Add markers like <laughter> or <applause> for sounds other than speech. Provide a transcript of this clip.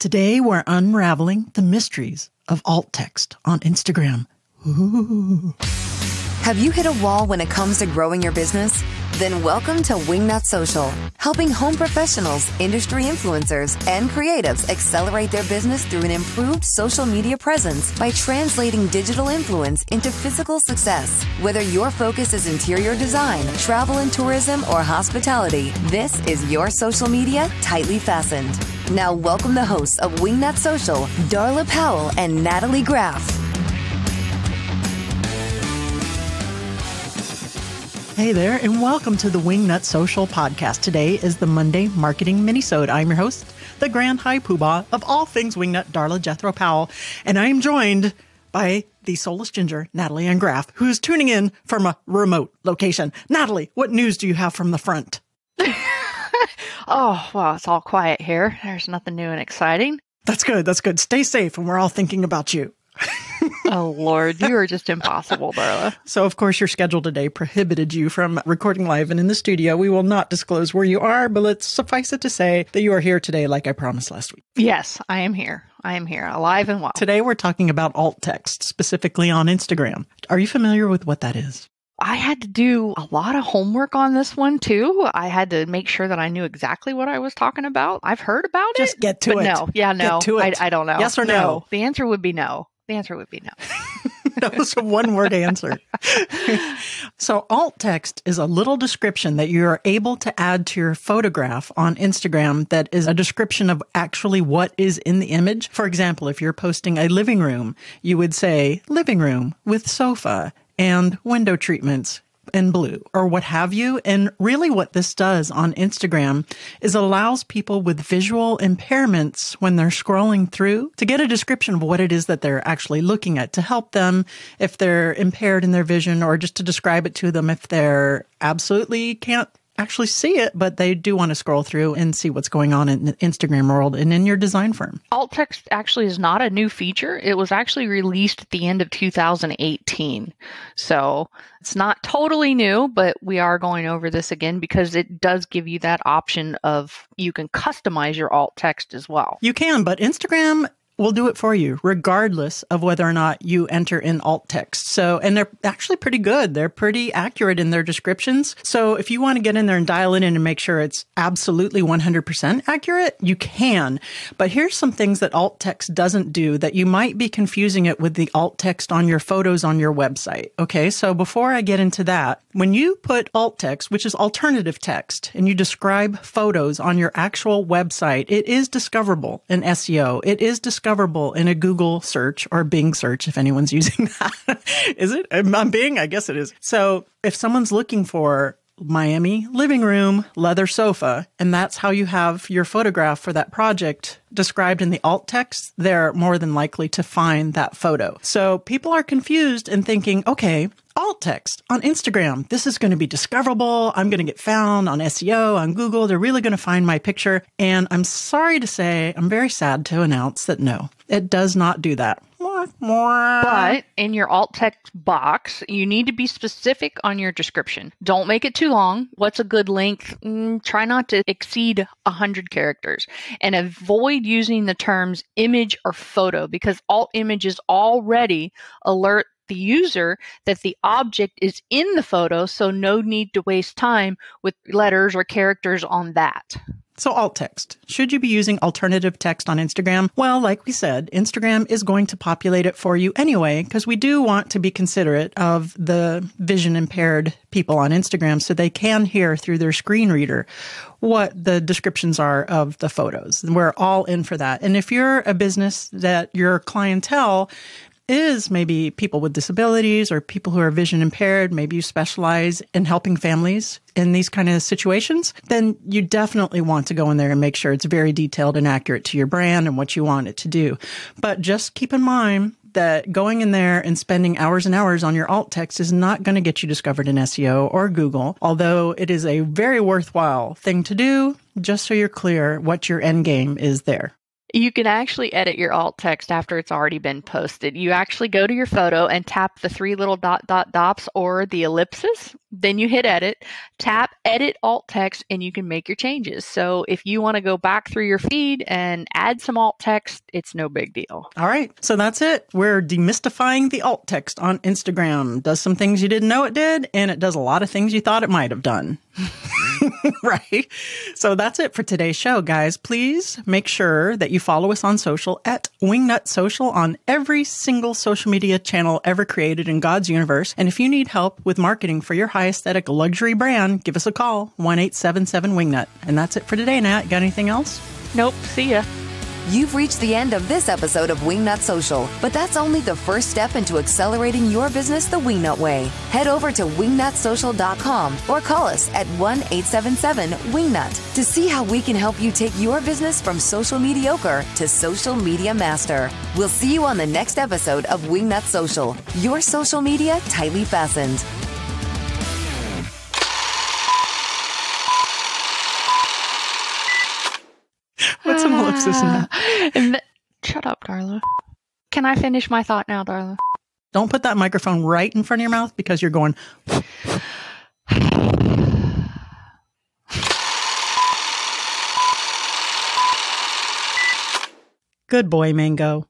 Today we're unraveling the mysteries of alt text on Instagram. Ooh. Have you hit a wall when it comes to growing your business? Then welcome to Wingnut Social, helping home professionals, industry influencers, and creatives accelerate their business through an improved social media presence by translating digital influence into physical success. Whether your focus is interior design, travel and tourism, or hospitality, this is your social media tightly fastened. Now, welcome the hosts of Wingnut Social, Darla Powell and Natalie Graff. Hey there, and welcome to the Wingnut Social podcast. Today is the Monday Marketing Minisode. I'm your host, the Grand High Poobah of all things Wingnut, Darla Jethro Powell, and I am joined by the soulless ginger, Natalie Ann Graff, who's tuning in from a remote location. Natalie, what news do you have from the front? Oh, well, it's all quiet here. There's nothing new and exciting. That's good. That's good. Stay safe, and we're all thinking about you. oh Lord, you are just impossible, Darla. <laughs> So of course your schedule today prohibited you from recording live and in the studio. We will not disclose where you are, but let's suffice it to say that you are here today like I promised last week. Yes, I am here. I am here, alive and well. Today we're talking about alt text, specifically on Instagram. Are you familiar with what that is? I had to do a lot of homework on this one too. I had to make sure that I knew exactly what I was talking about. I've heard about Just it. Just get to it. No, yeah, no. Get to it. I, I don't know. Yes or no? no? The answer would be no. The answer would be no. <laughs> <laughs> that was a one word answer. <laughs> so, alt text is a little description that you are able to add to your photograph on Instagram that is a description of actually what is in the image. For example, if you're posting a living room, you would say living room with sofa and window treatments and blue or what have you. And really what this does on Instagram is allows people with visual impairments when they're scrolling through to get a description of what it is that they're actually looking at to help them if they're impaired in their vision or just to describe it to them if they're absolutely can't actually see it, but they do want to scroll through and see what's going on in the Instagram world and in your design firm. Alt text actually is not a new feature. It was actually released at the end of 2018. So it's not totally new, but we are going over this again because it does give you that option of you can customize your alt text as well. You can, but Instagram will do it for you, regardless of whether or not you enter in alt text. So, and they're actually pretty good. They're pretty accurate in their descriptions. So, if you want to get in there and dial it in and make sure it's absolutely 100% accurate, you can. But here's some things that alt text doesn't do that you might be confusing it with the alt text on your photos on your website. Okay. So, before I get into that, when you put alt text, which is alternative text, and you describe photos on your actual website, it is discoverable in SEO. It is discoverable discoverable in a Google search or Bing search if anyone's <laughs> using that. is it? I'm Bing? I guess it is. So if someone's looking for Miami living room, leather sofa, and that's how you have your photograph for that project described in the alt text, they're more than likely to find that photo. So people are confused and thinking, okay, alt text on Instagram. This is going to be discoverable. I'm going to get found on SEO, on Google. They're really going to find my picture. And I'm sorry to say, I'm very sad to announce that no, it does not do that. But in your alt text box, you need to be specific on your description. Don't make it too long. What's a good length? Mm, try not to exceed 100 characters and avoid using the terms image or photo because alt images already alert the user that the object is in the photo, so no need to waste time with letters or characters on that. So alt text. Should you be using alternative text on Instagram? Well, like we said, Instagram is going to populate it for you anyway, because we do want to be considerate of the vision impaired people on Instagram so they can hear through their screen reader what the descriptions are of the photos. We're all in for that. And if you're a business that your clientele is maybe people with disabilities or people who are vision impaired, maybe you specialize in helping families in these kind of situations, then you definitely want to go in there and make sure it's very detailed and accurate to your brand and what you want it to do. But just keep in mind that going in there and spending hours and hours on your alt text is not going to get you discovered in SEO or Google, although it is a very worthwhile thing to do just so you're clear what your end game is there. You can actually edit your alt text after it's already been posted. You actually go to your photo and tap the three little dot dot dots or the ellipses. Then you hit edit, tap edit alt text, and you can make your changes. So if you want to go back through your feed and add some alt text, it's no big deal. All right. So that's it. We're demystifying the alt text on Instagram. Does some things you didn't know it did, and it does a lot of things you thought it might have done. <laughs> <laughs> right. So that's it for today's show, guys. Please make sure that you follow us on social at Wingnut Social on every single social media channel ever created in God's universe. And if you need help with marketing for your high aesthetic luxury brand, give us a call, 1 877 Wingnut. And that's it for today, Nat. Got anything else? Nope. See ya. You've reached the end of this episode of Wingnut Social, but that's only the first step into accelerating your business the Wingnut way. Head over to wingnutsocial.com or call us at 1 877 Wingnut to see how we can help you take your business from social mediocre to social media master. We'll see you on the next episode of Wingnut Social, your social media tightly fastened. What's an ellipsis now? Shut up, Darla. Can I finish my thought now, Darla? Don't put that microphone right in front of your mouth because you're going. Good boy, Mango.